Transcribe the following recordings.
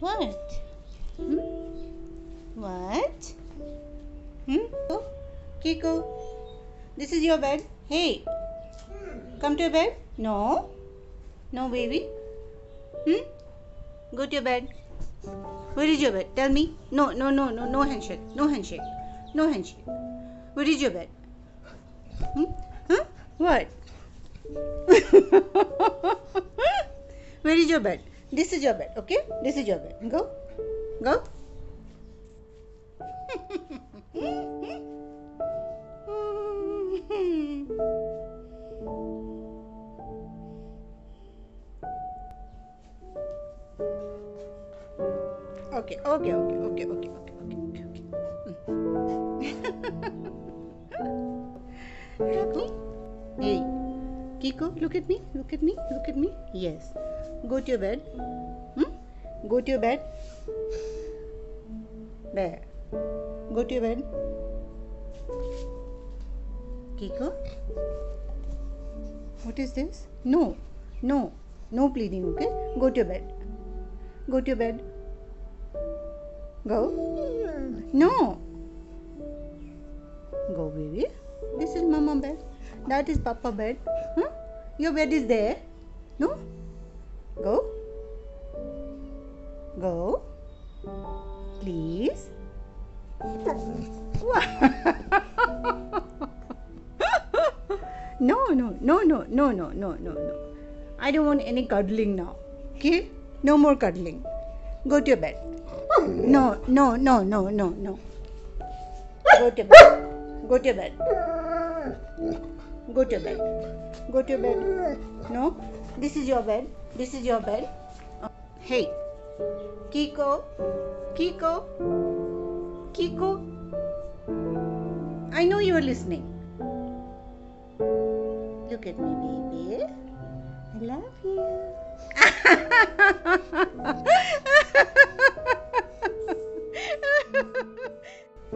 What? Hmm? What? Hmm? Keiko, this is your bed. Hey, come to your bed. No, no, baby. Hmm? Go to your bed. Where is your bed? Tell me. No, no, no, no, no handshake. No handshake. No handshake. Where is your bed? Hmm? Huh? What? Where is your bed? This is your bed, okay? This is your bed. Go. Go. okay, okay, okay, okay, okay, okay, okay, okay, okay. Keiko? Hmm. Hey, Keiko, look at me, look at me, look at me. Yes. Go to your bed. Hmm? Go to your bed. There. Go to your bed. Keiko? What is this? No, no, no pleading, okay? Go to your bed. Go to your bed. Go. No. Go, baby. This is mama bed. That is papa bed. Huh? Your bed is there. No? Go. Go. Please. no, no, no, no, no, no, no, no, no. I don't want any cuddling now. Okay? No more cuddling. Go to your bed. No, no, no, no, no, no. Go to bed. Go to bed. Go to bed. Go to bed. No? This is your bed. This is your bed. Hey. Keiko. Keiko. Keiko. I know you are listening. Look at me, baby. I love you.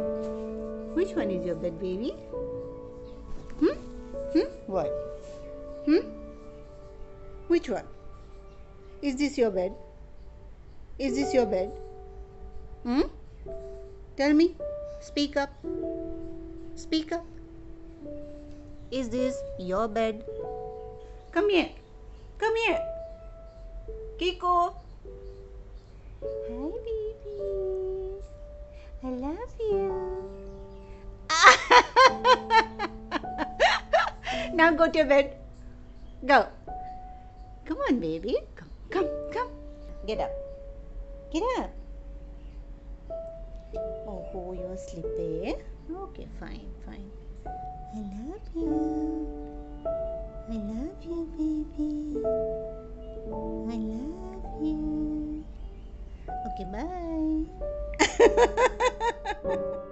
Which one is your bed, baby? Hmm? What? Hmm? Which one? Is this your bed? Is this your bed? Hmm? Tell me. Speak up. Speak up. Is this your bed? Come here. Come here. Keiko. Now go to your bed. Go. Come on, baby. Come, come, come. Get up. Get up. Oh, you're sleeping. Okay, fine, fine. I love you. I love you, baby. I love you. Okay, bye.